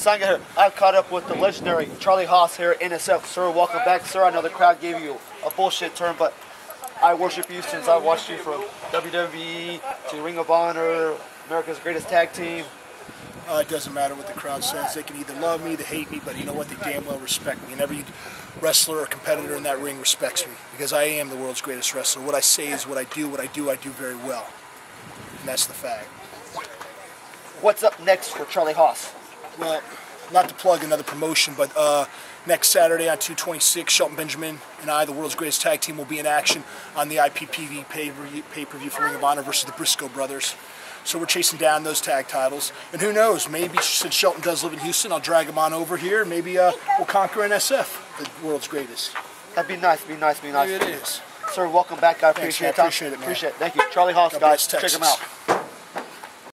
Here. I've caught up with the legendary Charlie Haas here at NSF. Sir, welcome back, sir. I know the crowd gave you a bullshit term, but I worship you since I watched you from WWE to Ring of Honor, America's Greatest Tag Team. Uh, it doesn't matter what the crowd says. They can either love me, they hate me, but you know what? They damn well respect me. And every wrestler or competitor in that ring respects me because I am the world's greatest wrestler. What I say is what I do. What I do, I do very well. And that's the fact. What's up next for Charlie Haas? Well, not to plug another promotion, but uh, next Saturday on 226, Shelton Benjamin and I, the world's greatest tag team, will be in action on the IPPV pay-per-view for Ring of Honor versus the Briscoe brothers. So we're chasing down those tag titles. And who knows, maybe since Shelton does live in Houston, I'll drag him on over here. Maybe uh, we'll conquer NSF, the world's greatest. That'd be nice, be nice, be nice. Maybe it is. Sir, welcome back. I Thanks, appreciate man. it. Appreciate it, man. Appreciate it. Thank you. Charlie Haas, God guys. bless Check him out.